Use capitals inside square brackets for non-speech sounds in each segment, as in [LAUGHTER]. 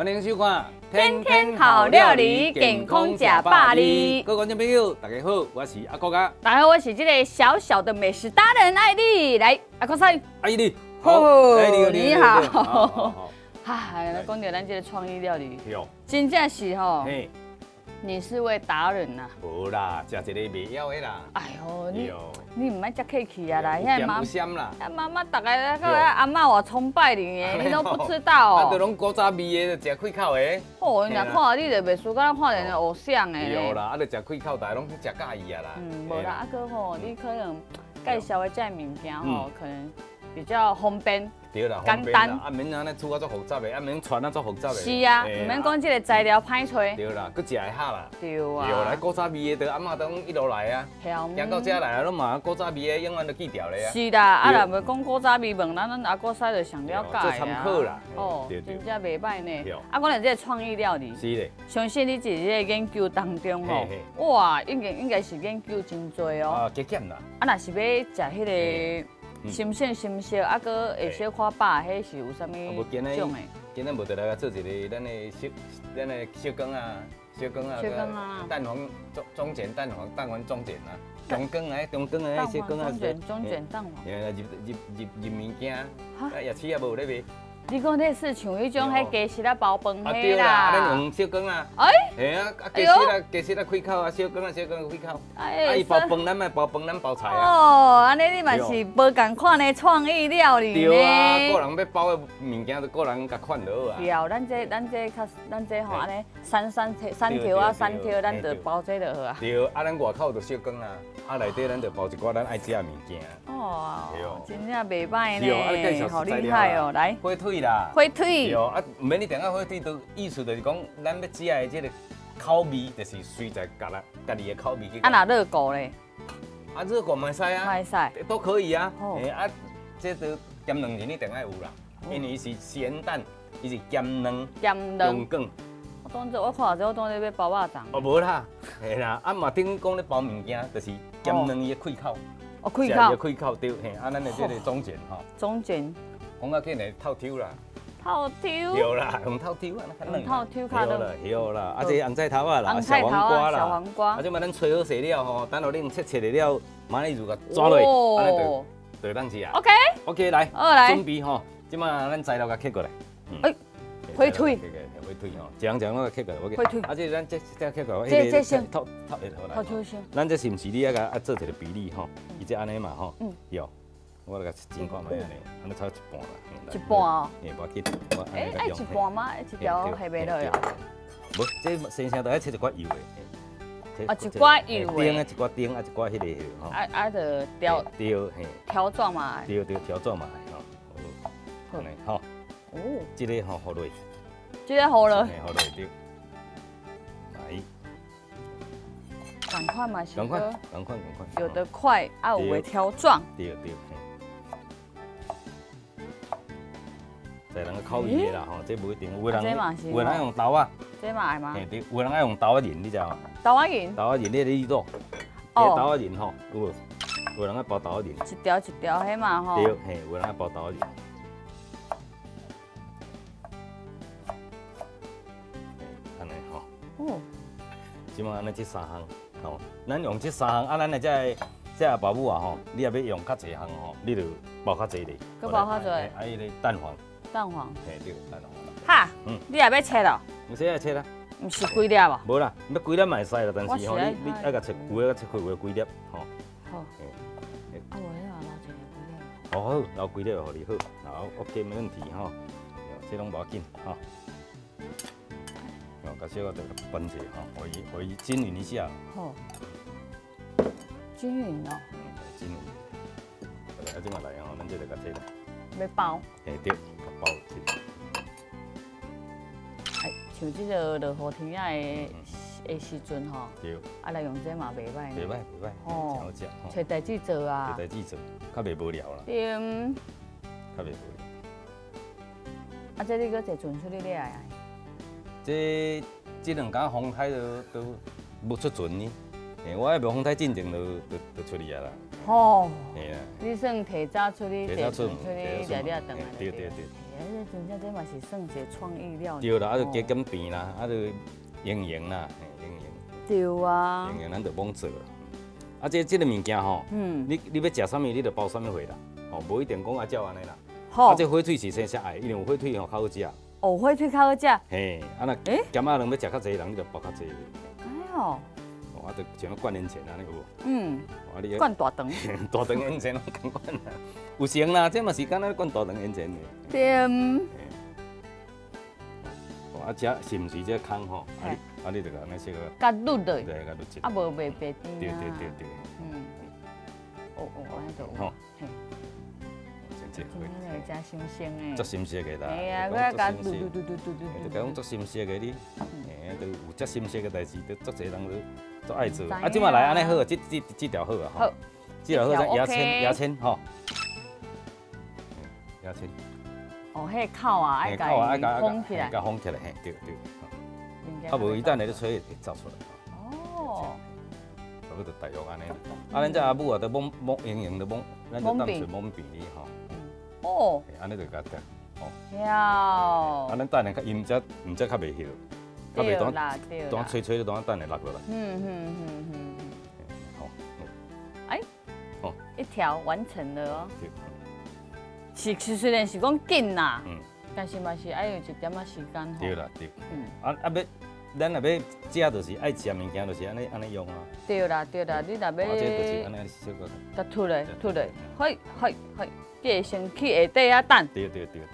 欢迎收看《天天好料理健康吃百里。各位观众朋友，大家好，我是阿国家。大家好，我是这个小小的美食达人艾丽，来阿国菜，艾丽，好你好好。好好嗨，来 [LAUGHS] 讲到咱这个创意料理，真正是吼，嘿，你是位达人呐。无啦，食一个袂晓的啦。哎呦，你有，你唔爱食客气啊啦，有现在妈妈妈大概那个阿嬷我崇拜你耶，你都哦不知道啊，都哦。拢古早味的，就食开口的。哦，人家看到你就袂输，敢看人偶像的咧。有啦，啊，就食开口，大家拢去食介意啊啦。嗯，无啦，嘿啊哥吼，你可能介绍的这个物件吼嗯，可能比较方便。对啦，简单。啊，免安尼煮啊足复杂的，啊，免传啊足复杂的。是啊，嘿唔免讲这个材料歹找。对啦，佮食会下啦。对对啦，啊，古早味的，就阿嬷都一路来啊，晓行到遮来啊，拢嘛古早味的，永远都记掉咧啊。是啦，啊，对。若要讲古早味问，咱咱阿哥师就上了解做参考啦。哦，对对。真正袂歹对。呢。啊，讲到这个创意料理，是咧，相信你伫这个研究当中吼嘿，哇，应该应该是研究真多哦。啊，加减啦，啊，若是要食迄个嗯。新鲜新鲜，啊，搁会小看爸，迄是有啥物今日种的？今日无得来做一个咱的小咱的小羹啊，小羹啊，小羹啊蛋黄中中卷蛋黄蛋黄中卷啊，[LAUGHS] 中羹啊，中羹啊，小羹啊，中卷中卷蛋黄。嘿，入入入入物件，哈？啊，夜市也无咧卖，你讲类似像迄种迄鸡翅啊包饭啊迄对啦，啊，咱啦。用小羹啊，哎，嘿啊，啊鸡翅啊，鸡翅啊开口啊，小羹啊，小羹啊开口，啊，伊包饭咱咪包饭，咱包菜啊。哦，安尼你嘛是无共款的创意料理呢。对啊，个人要包的物件，就个人甲款就好啊。对啊，咱这咱这较咱这吼安尼三三条三条啊三条，咱就包这就好啊。对，啊，咱外口就小羹啊，啊内底咱就包一寡咱爱食的物件，哦真正袂歹呢，好厉害哦！来，火腿啦，火腿。对，啊，毋免你定啊火腿，都意思就是讲，咱要食的这个口味，就是随在家啦家己的口味去。啊，那热狗咧，啊，热狗卖使啊，卖使。都可以啊。哦。嘿啊，这都咸蛋仁一定爱有啦，因为是咸蛋，伊是咸蛋。咸卵用，梗。我当作我看着我当作要包肉粽，哦，无啦，嘿啦，啊嘛顶讲咧包物件，就是咸蛋伊的开口。哦开食伊的口开口对，嘿，啊，咱的这个中卷吼，中卷讲到紧来透抽啦，透抽，有啦，红透抽啊，那较嫩用透抽较嫩有啦，啊，这红菜头啊啦，小黄瓜啦，小黄瓜啊，，这嘛咱吹好势了吼，等下恁切切的了，马上就甲抓落，安尼就就啊。OK，OK，来，好来准备吼，即嘛咱材料甲切过来。嗯哎，火腿火腿吼，一样一样我甲切过来，我火腿啊，这咱这这切过来，这这先透透透。抽先，咱这是毋是你啊甲啊做一个比例吼？伊这安尼嘛吼嗯，有，我来甲真看卖安尼，安尼差一半啦。一半哦。嘿，无要紧，我安哎爱一半吗？一条黑白的呀。。无，这生生都爱切一寡油的。嘿啊一寡油诶丁啊，一寡丁啊，一寡迄个吼。啊啊，着条对，嘿，条状嘛。对对，条状嘛，吼。好安尼吼，哦，这个吼好落，这个好了，嘿好落对。来，赶快嘛，是赶快，赶快，赶快。有的快，啊有的条状。对对，在人个口味的啦吼，这不一定，有人有的人用刀啊，这嘛爱吗嘿？对，有的人爱用豆啊仁，你知道吗？豆仔仁，豆仔仁你你做，哦迄豆啊仁吼，有无？有人爱包豆啊仁，一条一条迄嘛吼。对，嘿，有人爱包豆啊仁。嘿安尼吼，哦，即嘛安尼这三项吼，咱用这三项啊，咱的这个这个保姆啊吼，你也要用较济项吼，你就包较济咧。搁包较济嘿啊，伊个蛋黄，蛋黄。嘿对，蛋黄。哈嗯，你也要切了？唔使爱切啦，毋是几粒啊？无啦，要几粒嘛会使啦，但是吼，你你爱甲切有个切开有几粒吼。好。嘿啊，我迄个拿一个几粒。好好，留几粒互你好，好，OK，没问题吼。哦这拢无要紧吼。哦，甲小个就分者吼，互伊互伊均匀一下，好。均匀哦，嗯，均匀。啊，即嘛来吼，咱这个甲切来，要包。嘿对，甲包起像即个落雨天啊的的时阵吼，对，啊来用这嘛袂歹袂歹呢。袂歹，哦真好食吼。找代志做啊有。代志做，较袂无聊啦，对，嗯较袂无聊。啊，这你搁坐船出去掠啊？这这两天风台都都无出船呢，嘿，我还无风台进前就就就出去啊啦，吼，嘿啦。你算提早出去提早出去提早出掠掠等来。对对对。哎真正这嘛是算一个创意料理。对啦，啊就哦加减变啦，啊就营营啦，嘿营营。对啊营，营咱就罔做啦。啊，这这个物件吼，嗯，你你要食啥物，你就包啥物货啦。哦，无一定讲啊照安尼啦。好啊，，这火腿是生写爱，因为有火腿吼较好食。哦，火腿较好食。哎嘿，啊那诶咸仔人要食较济人，你就包较济。呦，哦，啊，就像灌烟钱安尼有无？嗯，哦，啊你灌大肠。[LAUGHS] 大肠烟钱拢共款啦。[LAUGHS] 有成啦，这嘛是敢若灌大肠烟钱的。对，嗯哦，啊，这是毋是这空吼？啊嘿你啊你就甲安尼小个，甲入落，对，甲你切。啊无袂白甜对啊。对对对，嗯。哦哦，安尼。吼嘿，真新鲜诶足。心色的啦。哎呀，就我要甲讲足心色嘟嘟嘟嘟嘟嘟就嘟。讲足心色的你，哎，都有足心色的代志，都足侪人都做。知影啊，即马来安尼好啊，这这这条好啊，好。吼，这条好牙签牙签吼，牙签，哦，迄口啊，爱甲伊封起来。甲封起来，嘿，对对。啊，无伊等下咧吹会走出来，哦，差不多大约安尼啦。啊，咱这阿母啊，都懵懵盈盈的懵，咱就当懵饼做懵饼哩吼，哦，安尼就甲得。了啊，。咱等下较因则毋则较袂晓，较袂当。当吹吹就当等下落落来。嗯嗯嗯嗯好，嗯，一条完成了哦。对，是是虽然是讲紧啦，嗯，但是嘛是爱有一点仔时间吼。对啦对。嗯，啊啊要，咱若要食就是爱食物件，就是安尼安尼用啊。对啦对啦，你若要啊，这就是安尼小个。甲吐咧吐咧，嘿嘿嘿，这个先去下底啊等。对对对对。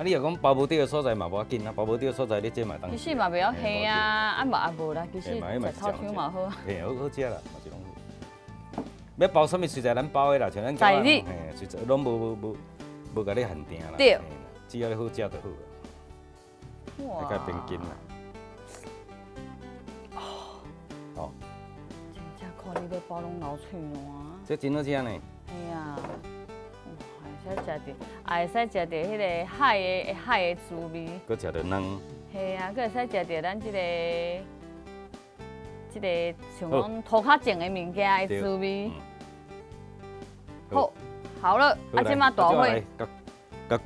啊，你若讲包无对的所在嘛无要紧啊，包无对的所在你这嘛当。其实嘛袂晓黑啊，啊嘛也无啦，其实食透是这样肠嘛好啊。嘿，好好食啦，嘛是拢好。要包什物随在咱包的啦，像咱在你嘿，随在拢无无无无甲你限定啦。对只要你好食就好啊，哇大概变紧啦。哦，真正看你要包拢流喙烂。这真好食呢。哎呀，哇会使食着，也会使食着迄个海的海的滋味。搁食着软，系啊，佮会使食着咱即、个即、个像讲涂较净的物件的滋味嗯。好，好。了，啊，即马大火来，甲甲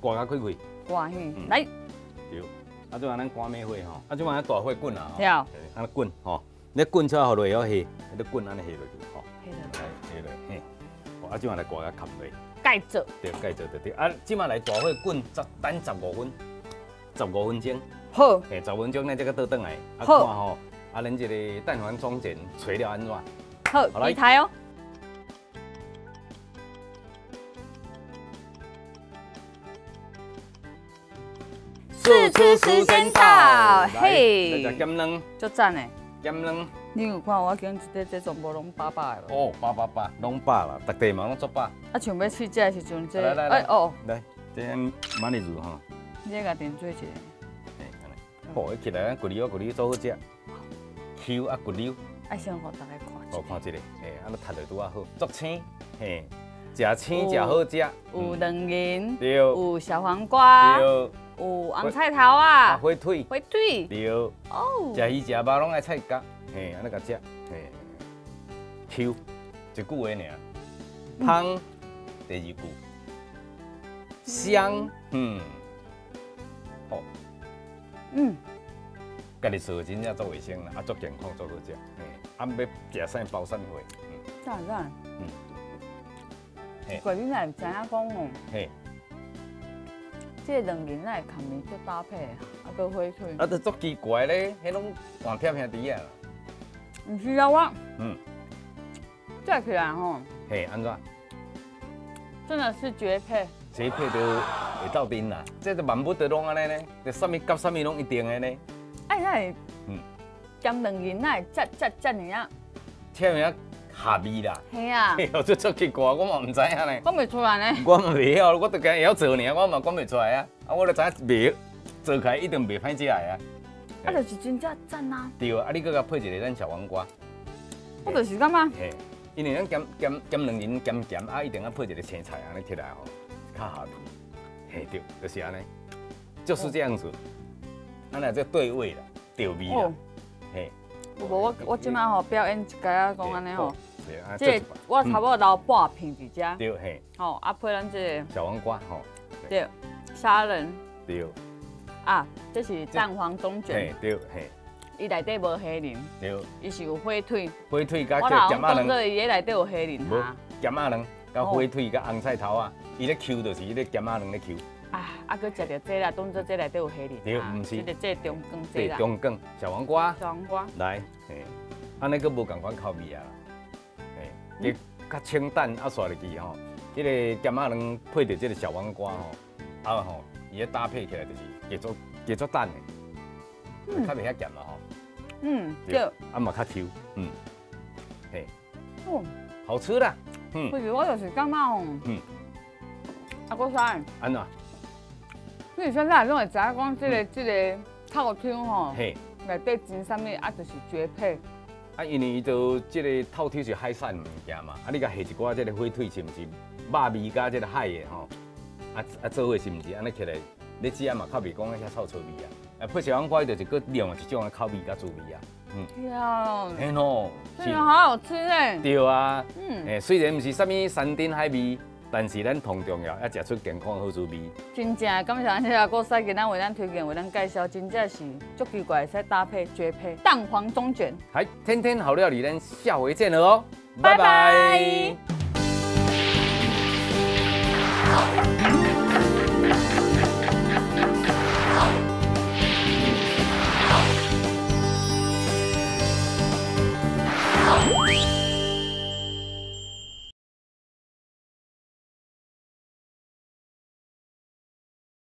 挂甲开开。挂去，嗯。来，对，啊，即嘛咱关灭火吼，啊，即嘛咱大火滚啊，吼。了嘿安尼滚吼，你滚出来互落会晓下，你滚安尼下落去吼，迄个来下落嘿，哦啊，即嘛来挂甲盖落，盖着，对，盖着对对，啊，即嘛来大火滚十等十五分，十五分钟，好，嘿，十分钟咱再个倒转来，啊看好吼，啊，恁这个蛋黄装前垂了安怎？好，好来。离台哦。试吃时间到。嘿。来食咸卵，足赞的，咸卵，你有看我今日这这全部拢饱饱的无？哦，饱饱饱，拢饱啦，逐地嘛拢足饱。啊，像要试食的时阵，这来来来。哎哦，来，这马里乳吼，你甲点做一个。嘿，安尼，好，起来，咱骨溜骨溜做好食，Q 啊骨溜，爱先互大家看一哦，下。看这个，哎，安尼读着拄啊好，足青，嘿，食青食好食，有嗯两仁，对。有小黄瓜，对，有红菜头啊，啊，火腿，火腿，对，哦，食鱼食肉拢爱菜角，嘿，安尼甲食，嘿，Q，一句话尔，香，第二句，香，嗯，好。嗯，家己做真正做卫生啦，啊，做健康，做好食。嘿，啊，要食啥包啥物货？嗯，赞赞。嗯。嘿怪你哪会知影讲哦，嘿，这两仁哪会含面做搭配啊？啊，搁火腿。啊，都足奇怪咧，迄拢换片片猪啊。毋是啊，我嗯，载起来吼，嘿，安怎？真的是绝配。绝配都会到顶啦，这都万不得拢安尼呢，就啥物夹啥物拢一定的呢。哎，那会？嗯兼两仁哪会遮遮遮尔啊？听名下味啦，嘿啊，[LAUGHS] 嘿，这出奇怪，我嘛唔知影呢。讲袂出来呢。我嘛袂晓，我都惊会晓做呢，我嘛讲袂出来啊。啊，我就知影袂做起来一定袂歹食的啊。啊，就是真正赞啊！对，啊，你搁甲配一个咱小黄瓜。我就是感觉，嘿，因为咱咸咸咸两仁咸咸啊，一定要配一个青菜安尼起来吼，较下味。嘿，对，就是安尼，就是这样子。咱俩这对味啦，对味啦哦。嘿，无我我即摆吼表演一个啊，讲安尼吼，对啊，这个我差不多留半瓶伫遮，对嘿，吼啊配咱这个小黄瓜吼，对，虾仁对，啊，这是蛋黄中卷嘿，对嘿。伊内底无虾仁，对，伊是有火腿。火腿甲我叫咸仔老公当做卵，伊内底有虾仁哈。咸鸭卵甲火腿甲红菜头啊，伊咧 Q 就是伊咧咸鸭卵咧 Q，啊，啊，搁食着这啦，当做这内底有虾仁。对啊毋是这个这中梗这对，啦。中梗小黄瓜小黄瓜。来，嘿，安尼佫无共款口味啊，嘿，伊较清淡啊，刷入去吼，迄个咸鸭卵配着这个小黄瓜吼，啊吼，伊个搭配起来就是加做加做淡的，嗯较袂遐咸嘛吼，嗯，对。啊嘛较 Q，嗯，嘿，哦，好吃啦，嗯不，是我就是感觉吼。嗯。啊，搁啥？安怎？你现在拢会知影讲这个这个套厅吼，嘿。内底真啥物啊，就是绝配。啊，因为伊都即个透天是海产物件嘛，啊，你甲下一寡即个火腿是毋是肉味加即个海的吼，啊啊做伙是毋是安尼起来，你食嘛较袂讲遐臭臭味啊，啊配小黄瓜就是搁另外一种的口味甲滋味啊，嗯，对啊，嘿喏，真的好好吃哎。对啊，嗯，诶，虽然毋是啥物山珍海味，但是咱同重要要食出健康好滋味。真正感谢安尼阿哥赛给咱为咱推荐、为咱介绍，真正是足奇怪，使搭配绝配蛋黄中卷。还天天好料理，咱下回见了哦，拜拜